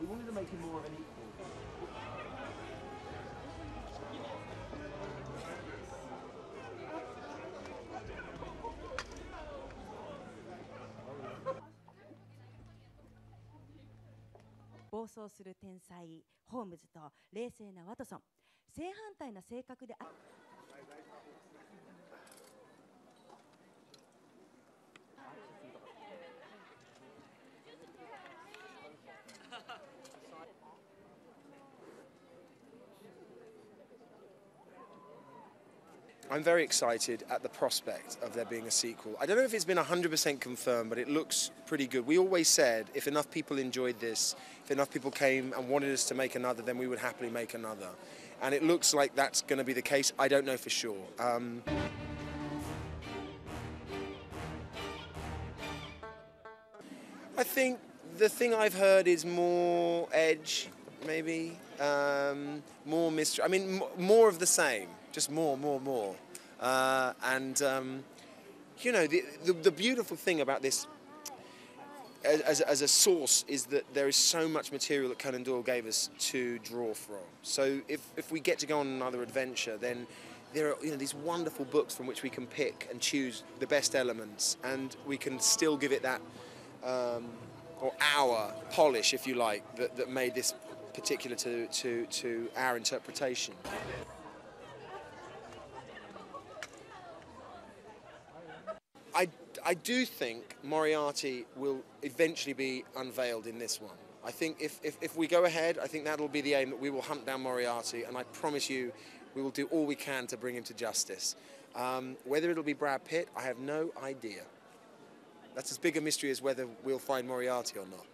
We wanted to make him more of an equal. "暴走する天才ホームズと冷静なワトソン正反対な性格であ I'm very excited at the prospect of there being a sequel. I don't know if it's been 100% confirmed, but it looks pretty good. We always said if enough people enjoyed this, if enough people came and wanted us to make another, then we would happily make another. And it looks like that's going to be the case. I don't know for sure. Um, I think the thing I've heard is more edge, maybe um, more mystery. I mean, more of the same, just more, more, more. Uh, and um, you know, the, the the beautiful thing about this. As, as, a source is that there is so much material that Conan Doyle gave us to draw from. So if, if we get to go on another adventure, then there are you know these wonderful books from which we can pick and choose the best elements, and we can still give it that um, or our polish, if you like, that, that made this particular to, to, to our interpretation. I, I do think Moriarty will eventually be unveiled in this one. I think if, if, if we go ahead, I think that'll be the aim that we will hunt down Moriarty, and I promise you we will do all we can to bring him to justice. Um, whether it'll be Brad Pitt, I have no idea. That's as big a mystery as whether we'll find Moriarty or not.